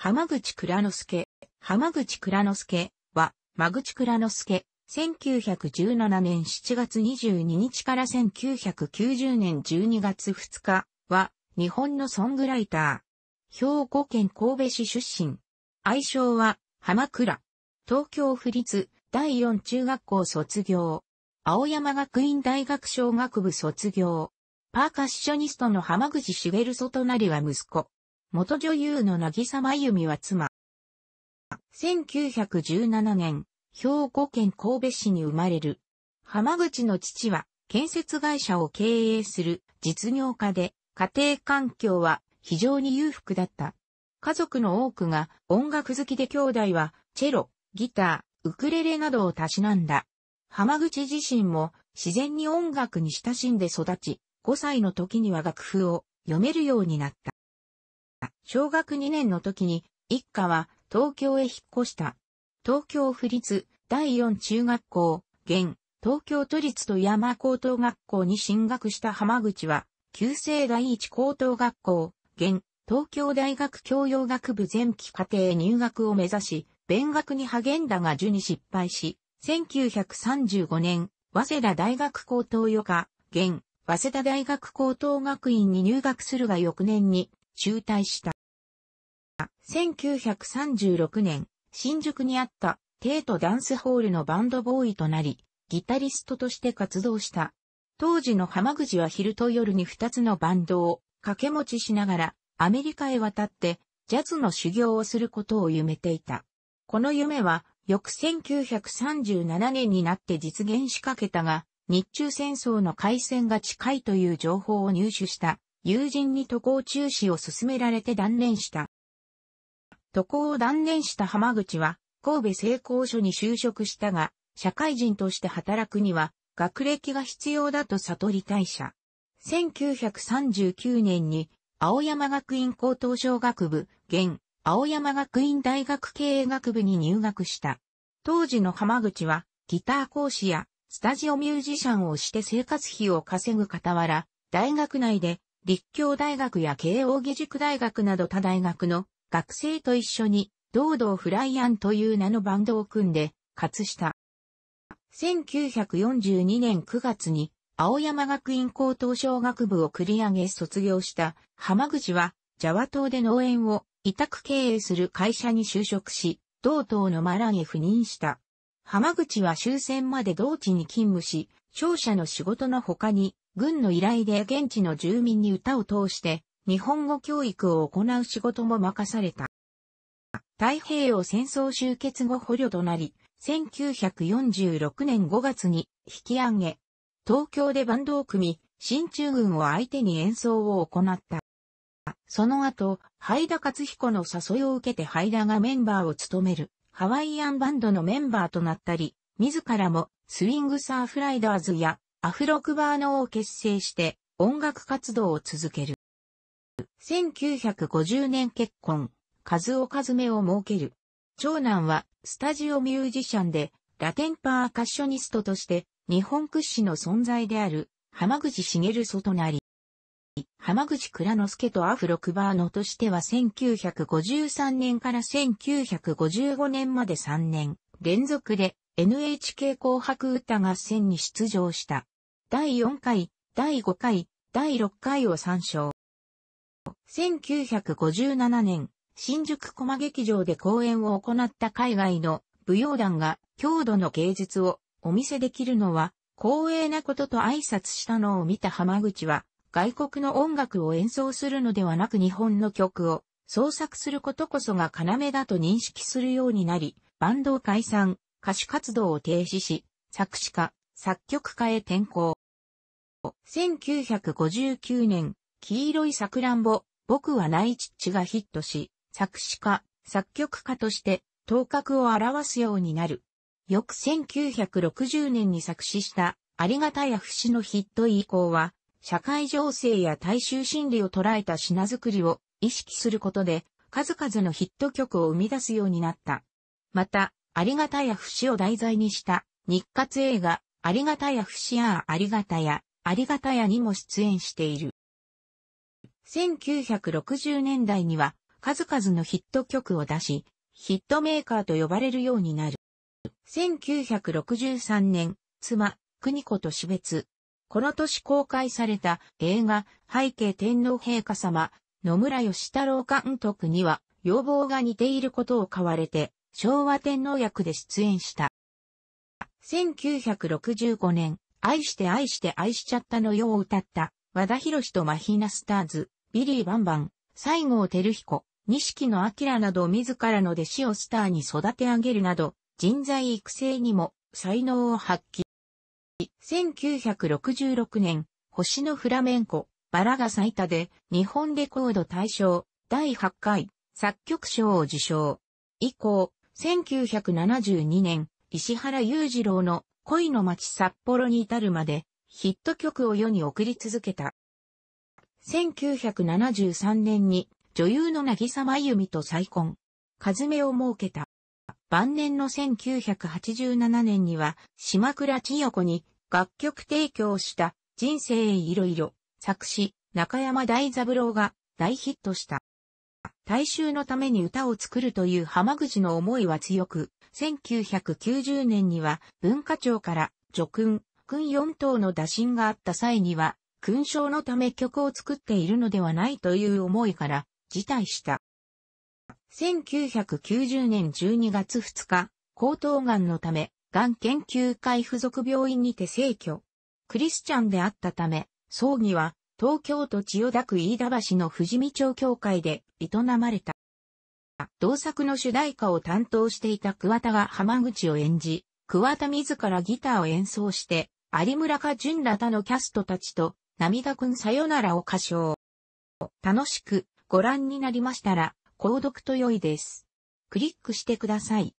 浜口倉之助。浜口倉之助は、間口倉之助。1917年7月22日から1990年12月2日は、日本のソングライター。兵庫県神戸市出身。愛称は、浜倉。東京府立第四中学校卒業。青山学院大学小学部卒業。パーカッショニストの浜口茂と隣は息子。元女優の渚真由美は妻。1917年、兵庫県神戸市に生まれる。浜口の父は建設会社を経営する実業家で、家庭環境は非常に裕福だった。家族の多くが音楽好きで兄弟はチェロ、ギター、ウクレレなどをたしなんだ。浜口自身も自然に音楽に親しんで育ち、5歳の時には楽譜を読めるようになった。小学2年の時に一家は東京へ引っ越した。東京府立第四中学校、現東京都立と山高等学校に進学した浜口は、旧制第一高等学校、現東京大学教養学部前期課程入学を目指し、勉学に励んだが受に失敗し、1935年、早稲田大学高等予科、現早稲田大学高等学院に入学するが翌年に中退した。1936年、新宿にあったテートダンスホールのバンドボーイとなり、ギタリストとして活動した。当時の浜口は昼と夜に二つのバンドを掛け持ちしながらアメリカへ渡ってジャズの修行をすることを夢ていた。この夢は翌1937年になって実現しかけたが、日中戦争の開戦が近いという情報を入手した友人に渡航中止を進められて断念した。渡航を断念した浜口は神戸製鋼所に就職したが、社会人として働くには学歴が必要だと悟り退社。1939年に青山学院高等小学部、現青山学院大学経営学部に入学した。当時の浜口はギター講師やスタジオミュージシャンをして生活費を稼ぐ傍ら、大学内で立教大学や慶応義塾大学など他大学の学生と一緒に、堂々フライアンという名のバンドを組んで、活した。1942年9月に、青山学院高等小学部を繰り上げ卒業した浜口は、ジャワ島で農園を委託経営する会社に就職し、同島のマランへ赴任した。浜口は終戦まで同地に勤務し、商社の仕事の他に、軍の依頼で現地の住民に歌を通して、日本語教育を行う仕事も任された。太平洋戦争終結後捕虜となり、1946年5月に引き揚げ、東京でバンドを組み、進駐軍を相手に演奏を行った。その後、灰田勝彦の誘いを受けて灰田がメンバーを務めるハワイアンバンドのメンバーとなったり、自らもスイングサーフライダーズやアフロクバーノを結成して音楽活動を続ける。1950年結婚、数を数めを設ける。長男はスタジオミュージシャンでラテンパーカッショニストとして日本屈指の存在である浜口茂祖となり、浜口倉之助とアフロクバーノとしては1953年から1955年まで3年連続で NHK 紅白歌合戦に出場した。第4回、第5回、第6回を参照。1957年、新宿駒劇場で公演を行った海外の舞踊団が郷土の芸術をお見せできるのは光栄なことと挨拶したのを見た浜口は外国の音楽を演奏するのではなく日本の曲を創作することこそが要だと認識するようになり、バンドを解散、歌手活動を停止し、作詞家、作曲家へ転向。1959年、黄色いさくらんぼ、僕はナイチッチがヒットし、作詞家、作曲家として頭角を表すようになる。翌1960年に作詞したありがたや節のヒット以降は社会情勢や大衆心理を捉えた品作りを意識することで、数々のヒット曲を生み出すようになった。また、ありがたや節を題材にした日活映画、ありがたや節やありがたや、ありがたやにも出演している。1960年代には、数々のヒット曲を出し、ヒットメーカーと呼ばれるようになる。1963年、妻、国子と死別。この年公開された映画、背景天皇陛下様、野村義太郎監督には、要望が似ていることを買われて、昭和天皇役で出演した。1965年、愛して愛して愛しちゃったのよを歌った、和田博とマヒナスターズ、ビリーバンバン、西郷照彦、錦野明など自らの弟子をスターに育て上げるなど、人材育成にも才能を発揮。1966年、星のフラメンコ、バラが咲いたで、日本レコード大賞、第8回、作曲賞を受賞。以降、1972年、石原裕次郎の恋の街札幌に至るまで、ヒット曲を世に送り続けた。1973年に女優の渚真由美と再婚。和目を設けた。晩年の1987年には、島倉千代子に楽曲提供した人生いろいろ作詞中山大三郎が大ヒットした。大衆のために歌を作るという浜口の思いは強く、1990年には文化庁から助君、君4等の打診があった際には、勲章のため曲を作っているのではないという思いから辞退した。1990年12月2日、高等癌のため、癌研究会附属病院にて逝去。クリスチャンであったため、葬儀は東京都千代田区飯田橋の富士見町教会で営まれた。同作の主題歌を担当していた桑田が浜口を演じ、桑田自らギターを演奏して、有村か純ら他のキャストたちと、涙くんさよならを歌唱。楽しくご覧になりましたら、購読と良いです。クリックしてください。